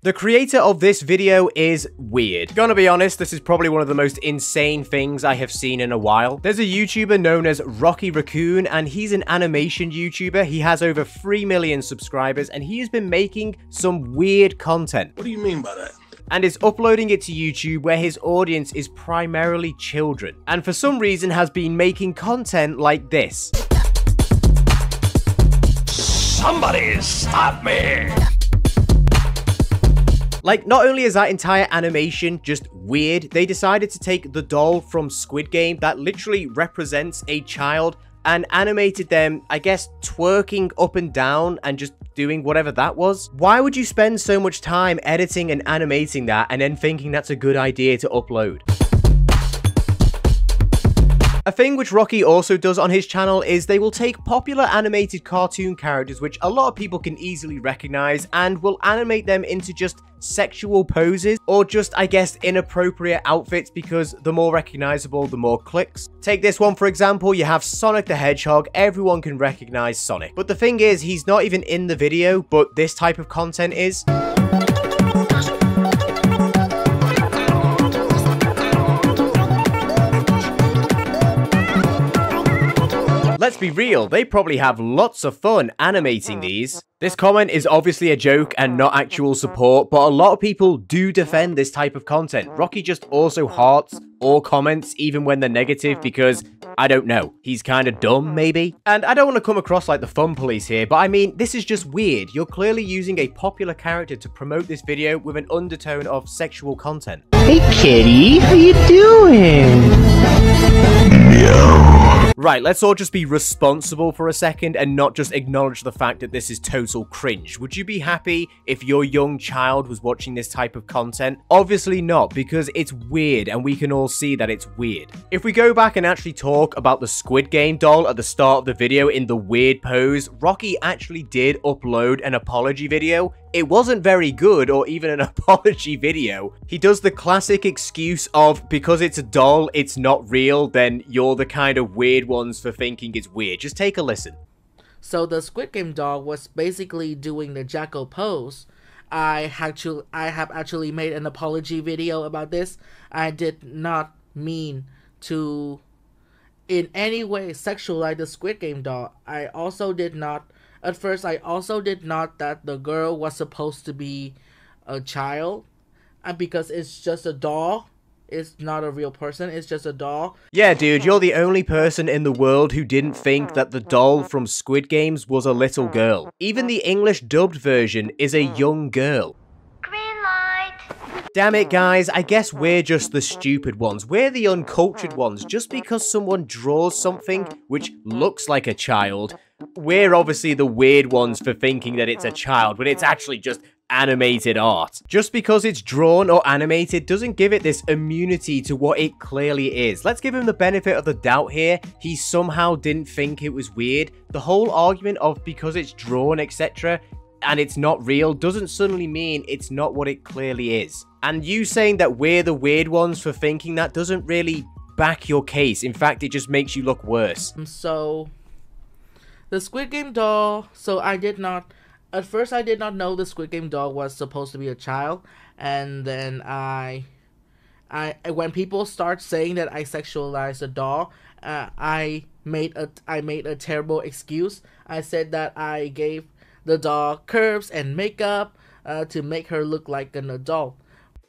The creator of this video is weird. Gonna be honest, this is probably one of the most insane things I have seen in a while. There's a YouTuber known as Rocky Rakoon, and he's an animation YouTuber. He has over 3 million subscribers, and he has been making some weird content. What do you mean by that? and is uploading it to YouTube where his audience is primarily children, and for some reason has been making content like this. Somebody stop me! Like, not only is that entire animation just weird, they decided to take the doll from Squid Game that literally represents a child and animated them, I guess, twerking up and down and just doing whatever that was. Why would you spend so much time editing and animating that and then thinking that's a good idea to upload? A thing which Rocky also does on his channel is they will take popular animated cartoon characters which a lot of people can easily recognize and will animate them into just sexual poses or just, I guess, inappropriate outfits because the more recognizable, the more clicks. Take this one for example, you have Sonic the Hedgehog, everyone can recognize Sonic. But the thing is, he's not even in the video, but this type of content is. Be real, they probably have lots of fun animating these. This comment is obviously a joke and not actual support, but a lot of people do defend this type of content. Rocky just also hearts or comments even when they're negative because, I don't know, he's kind of dumb maybe? And I don't want to come across like the fun police here, but I mean, this is just weird. You're clearly using a popular character to promote this video with an undertone of sexual content. Hey kitty, how you doing? Right, let's all just be responsible for a second and not just acknowledge the fact that this is total cringe. Would you be happy if your young child was watching this type of content? Obviously not, because it's weird and we can all see that it's weird. If we go back and actually talk about the Squid Game doll at the start of the video in the weird pose, Rocky actually did upload an apology video it wasn't very good or even an apology video. He does the classic excuse of because it's a doll, it's not real, then you're the kind of weird ones for thinking it's weird. Just take a listen. So the Squid Game doll was basically doing the Jack-O pose. I actually I have actually made an apology video about this. I did not mean to in any way sexualize the Squid Game doll. I also did not at first, I also did not that the girl was supposed to be a child, and because it's just a doll, it's not a real person, it's just a doll. Yeah, dude, you're the only person in the world who didn't think that the doll from Squid Games was a little girl. Even the English dubbed version is a young girl. Damn it, guys, I guess we're just the stupid ones. We're the uncultured ones. Just because someone draws something which looks like a child, we're obviously the weird ones for thinking that it's a child, when it's actually just animated art. Just because it's drawn or animated doesn't give it this immunity to what it clearly is. Let's give him the benefit of the doubt here. He somehow didn't think it was weird. The whole argument of because it's drawn, etc., and it's not real doesn't suddenly mean it's not what it clearly is. And you saying that we're the weird ones for thinking that doesn't really back your case. In fact, it just makes you look worse. So, the Squid Game doll, so I did not, at first I did not know the Squid Game doll was supposed to be a child. And then I, I when people start saying that I sexualized the doll, uh, I made a I made a terrible excuse. I said that I gave the doll curves and makeup uh, to make her look like an adult.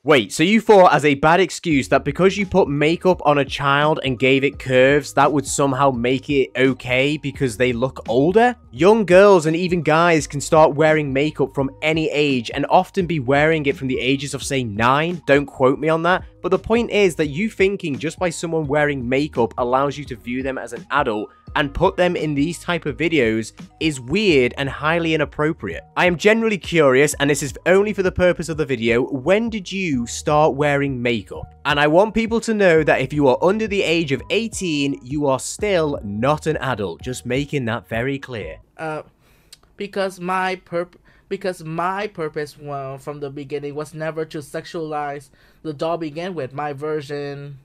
Wait, so you thought as a bad excuse that because you put makeup on a child and gave it curves, that would somehow make it okay because they look older? Young girls and even guys can start wearing makeup from any age and often be wearing it from the ages of say 9, don't quote me on that, but the point is that you thinking just by someone wearing makeup allows you to view them as an adult and put them in these type of videos is weird and highly inappropriate. I am generally curious, and this is only for the purpose of the video, when did you start wearing makeup? And I want people to know that if you are under the age of 18, you are still not an adult, just making that very clear. Uh, because my perp because my purpose well, from the beginning was never to sexualize the doll began with. My version,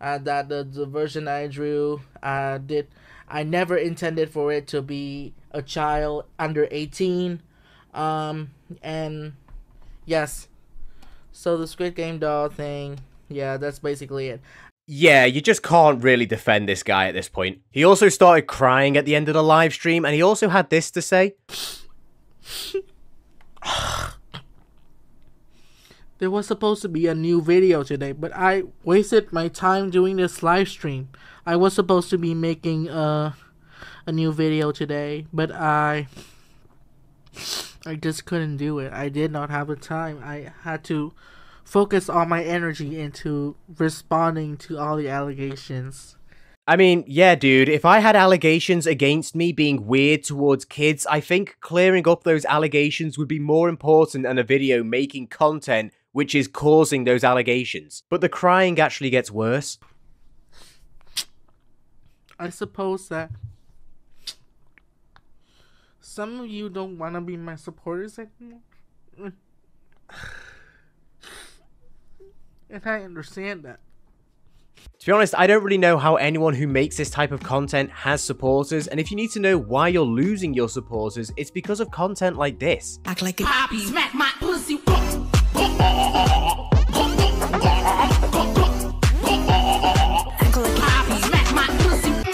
uh, that the, the version I drew, uh, did I never intended for it to be a child under 18. Um, and yes. So the Squid Game doll thing, yeah, that's basically it. Yeah, you just can't really defend this guy at this point. He also started crying at the end of the live stream, and he also had this to say. There was supposed to be a new video today, but I wasted my time doing this live stream. I was supposed to be making a a new video today, but I I just couldn't do it. I did not have the time. I had to focus all my energy into responding to all the allegations. I mean, yeah, dude, if I had allegations against me being weird towards kids, I think clearing up those allegations would be more important than a video making content which is causing those allegations. But the crying actually gets worse. I suppose that some of you don't want to be my supporters anymore. And I understand that. To be honest, I don't really know how anyone who makes this type of content has supporters, and if you need to know why you're losing your supporters, it's because of content like this. Act like a poppy, smack my もう!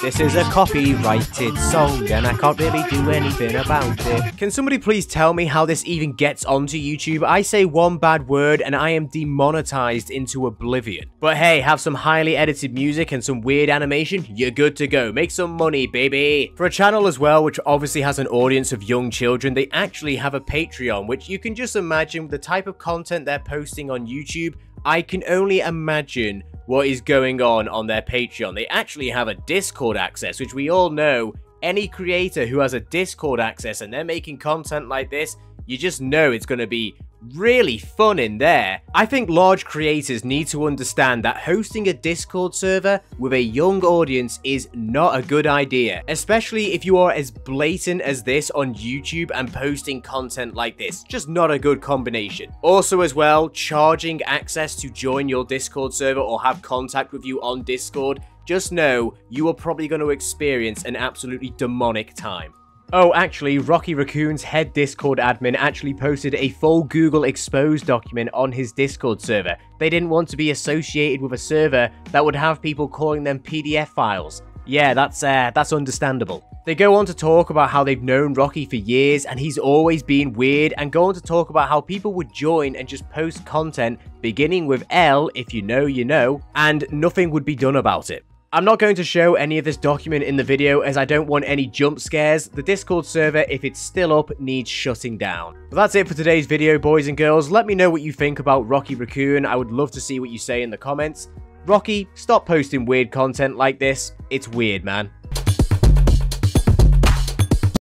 This is a copyrighted song, and I can't really do anything about it. Can somebody please tell me how this even gets onto YouTube? I say one bad word, and I am demonetized into oblivion. But hey, have some highly edited music and some weird animation, you're good to go. Make some money, baby. For a channel as well, which obviously has an audience of young children, they actually have a Patreon, which you can just imagine the type of content they're posting on YouTube. I can only imagine what is going on on their Patreon. They actually have a Discord access, which we all know any creator who has a Discord access and they're making content like this, you just know it's going to be really fun in there. I think large creators need to understand that hosting a Discord server with a young audience is not a good idea, especially if you are as blatant as this on YouTube and posting content like this. Just not a good combination. Also as well, charging access to join your Discord server or have contact with you on Discord, just know you are probably going to experience an absolutely demonic time. Oh, actually, Rocky Rakoon's head Discord admin actually posted a full Google Exposed document on his Discord server. They didn't want to be associated with a server that would have people calling them PDF files. Yeah, that's uh, that's understandable. They go on to talk about how they've known Rocky for years and he's always been weird and go on to talk about how people would join and just post content beginning with L, if you know, you know, and nothing would be done about it. I'm not going to show any of this document in the video as I don't want any jump scares. The Discord server, if it's still up, needs shutting down. But that's it for today's video, boys and girls. Let me know what you think about Rocky Rakoon. I would love to see what you say in the comments. Rocky, stop posting weird content like this. It's weird, man.